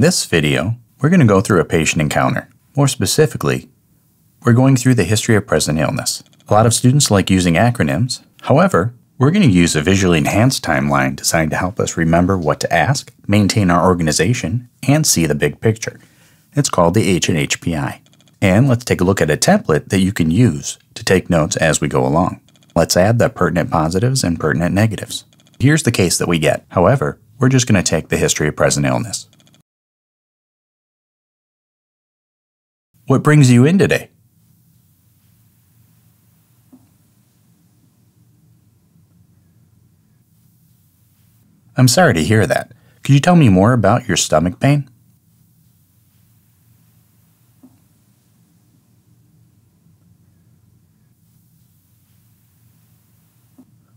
In this video, we're going to go through a patient encounter. More specifically, we're going through the history of present illness. A lot of students like using acronyms. However, we're going to use a visually enhanced timeline designed to help us remember what to ask, maintain our organization, and see the big picture. It's called the H In HPI. And let's take a look at a template that you can use to take notes as we go along. Let's add the pertinent positives and pertinent negatives. Here's the case that we get. However, we're just going to take the history of present illness. What brings you in today? I'm sorry to hear that. Could you tell me more about your stomach pain?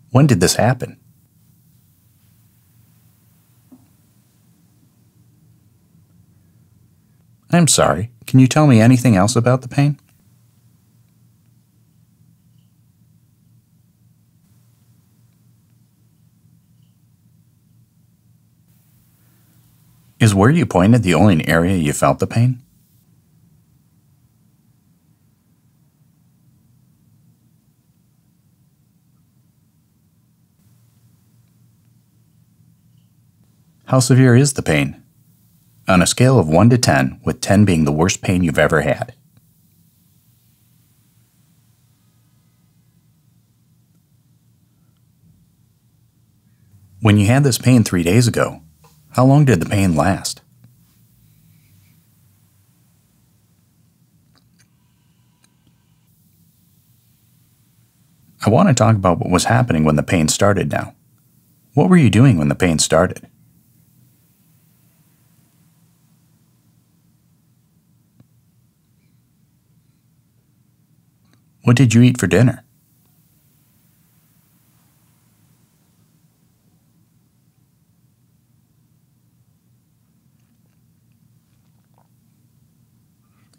When did this happen? I'm sorry. Can you tell me anything else about the pain? Is where you pointed the only area you felt the pain? How severe is the pain? On a scale of 1 to 10, with 10 being the worst pain you've ever had. When you had this pain three days ago, how long did the pain last? I want to talk about what was happening when the pain started now. What were you doing when the pain started? What did you eat for dinner?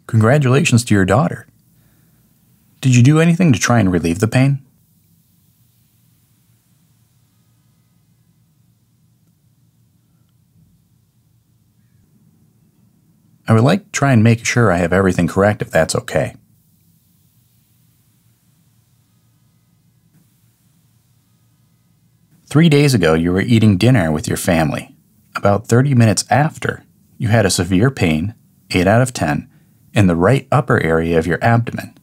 Congratulations to your daughter. Did you do anything to try and relieve the pain? I would like to try and make sure I have everything correct if that's okay. Three days ago, you were eating dinner with your family. About 30 minutes after, you had a severe pain, 8 out of 10, in the right upper area of your abdomen.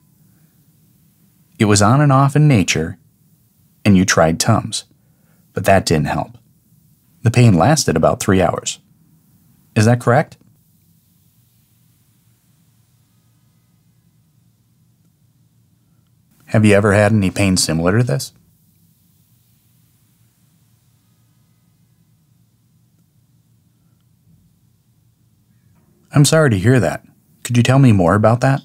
It was on and off in nature, and you tried Tums, but that didn't help. The pain lasted about three hours. Is that correct? Have you ever had any pain similar to this? I'm sorry to hear that. Could you tell me more about that?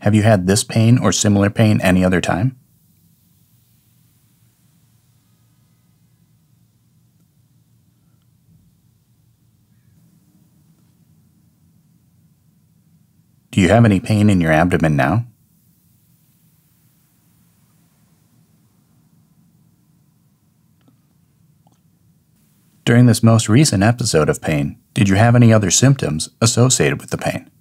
Have you had this pain or similar pain any other time? Do you have any pain in your abdomen now? During this most recent episode of pain, did you have any other symptoms associated with the pain?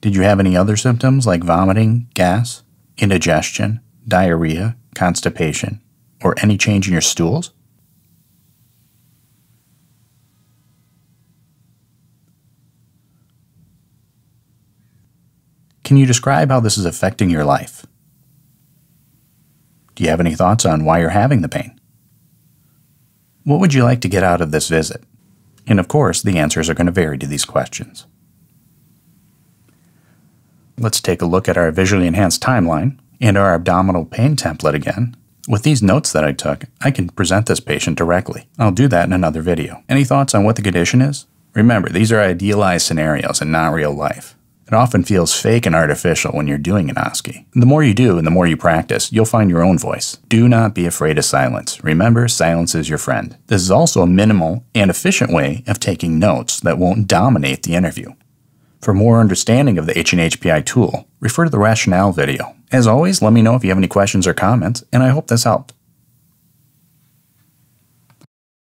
Did you have any other symptoms like vomiting, gas, indigestion, diarrhea, constipation, or any change in your stools? Can you describe how this is affecting your life? Do you have any thoughts on why you're having the pain? What would you like to get out of this visit? And of course, the answers are going to vary to these questions. Let's take a look at our visually enhanced timeline and our abdominal pain template again. With these notes that I took, I can present this patient directly. I'll do that in another video. Any thoughts on what the condition is? Remember, these are idealized scenarios and not real life. It often feels fake and artificial when you're doing an OSCE. The more you do and the more you practice, you'll find your own voice. Do not be afraid of silence. Remember, silence is your friend. This is also a minimal and efficient way of taking notes that won't dominate the interview. For more understanding of the H In HPI tool, refer to the rationale video. As always, let me know if you have any questions or comments, and I hope this helped.